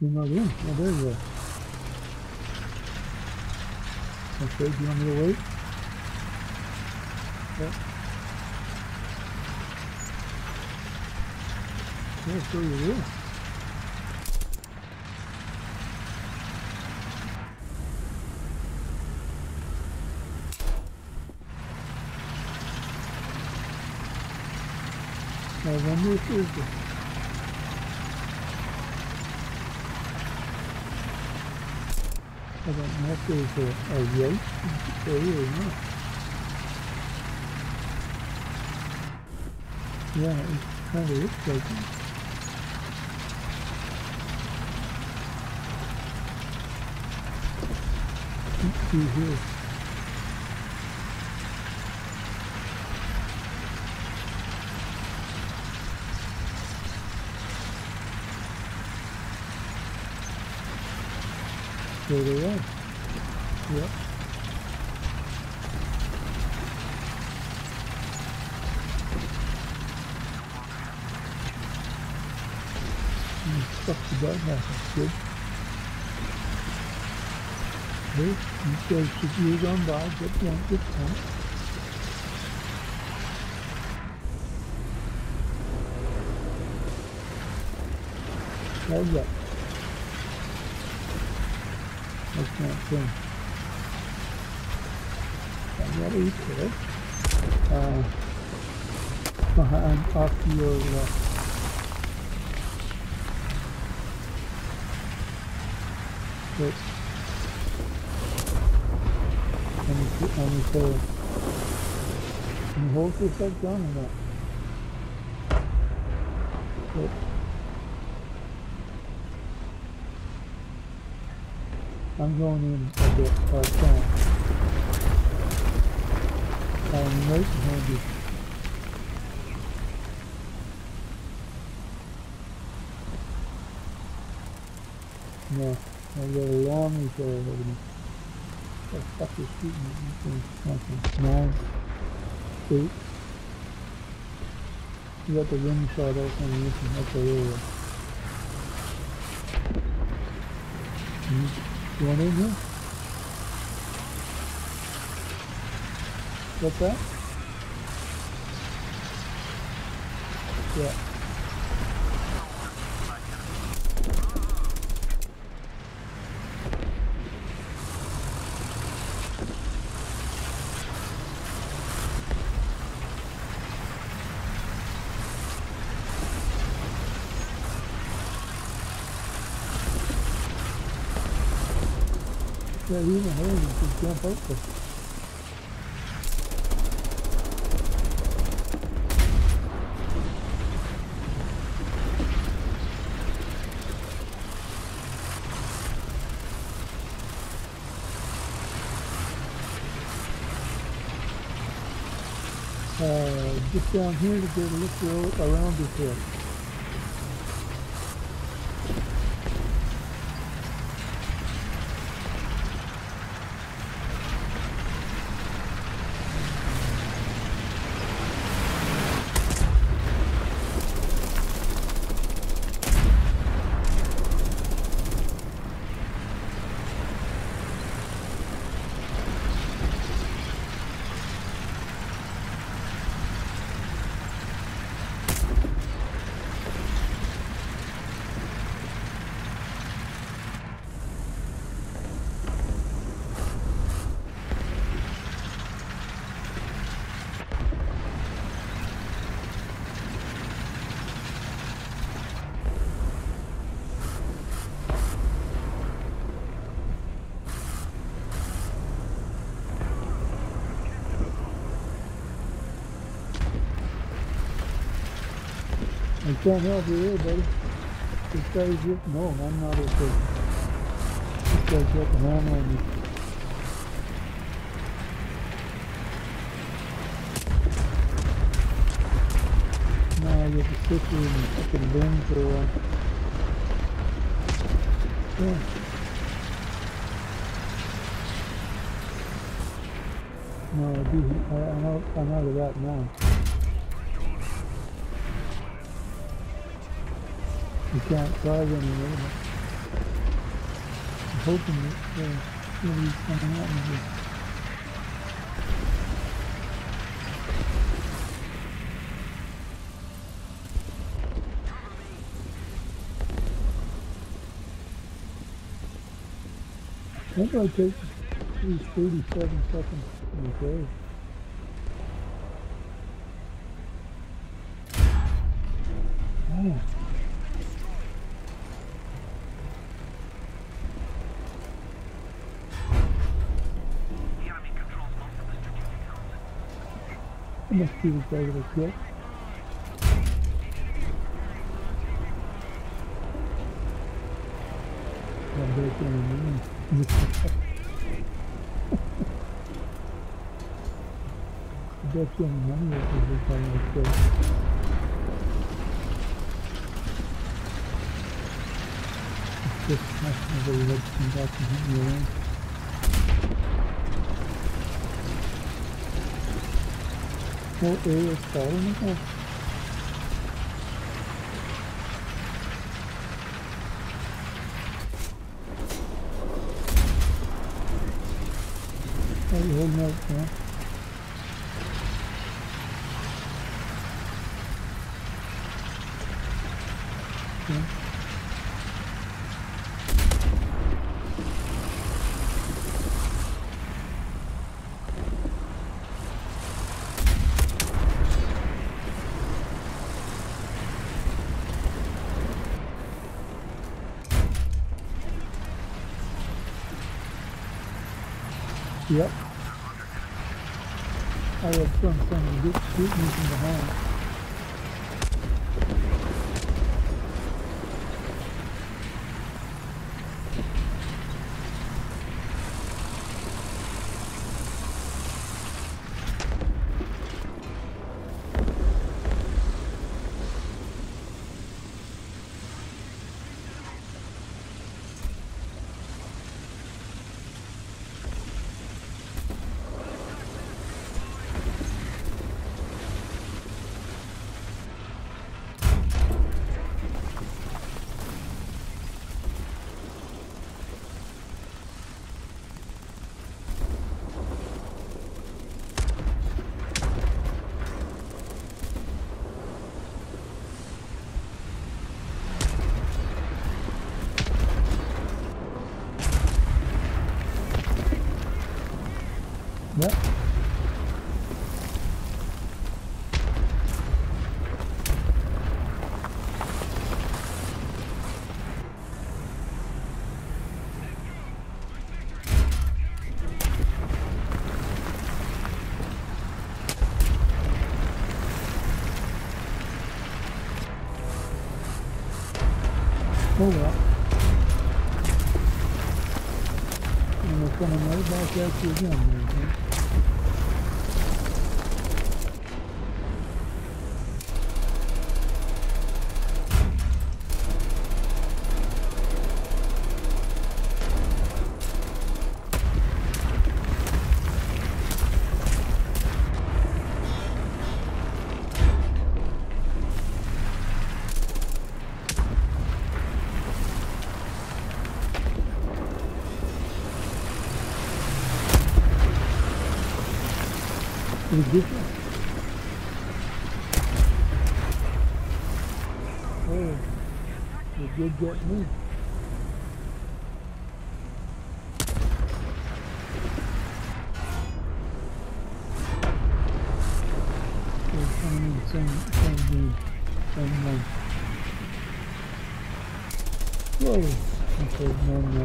You're not in. Oh, there you are. Okay, do you want me to wait? Yep. Yeah, sure you will. I wonder if there's a I don't know if there's a, a rate area or not. Yeah, it kind of looks like it. Let's see here. There they are. Yep. Mm, you stuck the button, that's good. Hey, you guys should on by, get one, get one. How's that? I can't think. I gotta eat it. Uh, behind, off your left. Good. Any, any tail. Can you hold up down or not? Good. I'm going in a bit, I can't. Uh, I'm right behind you. No, I got a long ahead of me. The fuck is shooting at me? Nine, eight. You got the rim shot out on the mission, that's a area. You want in here? What's that? Yeah. Yeah, even her, you could jump over. Uh, just down here to get a look around this hill. I can't help you here, buddy. This guy's here. No, I'm not okay. This guy's got the hammer on me. Now I get to sit here and fucking bend for a while. Yeah. No, I do. I, I'm, out, I'm out of that now. You can't drive anymore. hoping that uh, somebody's coming out and just That might take at least 37 seconds to go. Man. Must be the regular kill. I'm back in the bet you any money if we did something like this. It's just nice to have everybody come back and hit me around. What area is falling again? How you holding up, man? Yeah. Yep. I had some someone get shoot me from behind. Yep. Oh well. And we're coming right back at you again, there, okay? Did it you? Did get me. The same, same same one. Whoa, okay, no, no.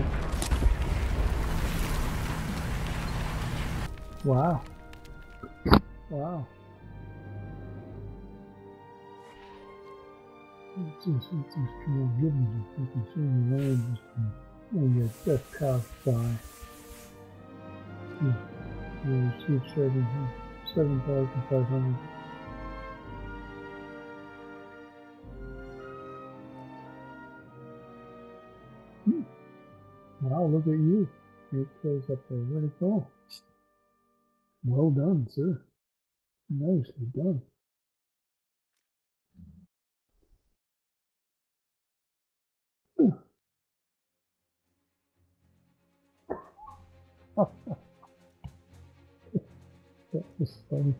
Wow. Wow. It's just, it's just real if you can see the from when you just pass by. You, you receive seven, seven thousand five hundred. Hmm. Wow, look at you. It goes up there. Where'd go? Well done, sir. Nicely done. that was fun.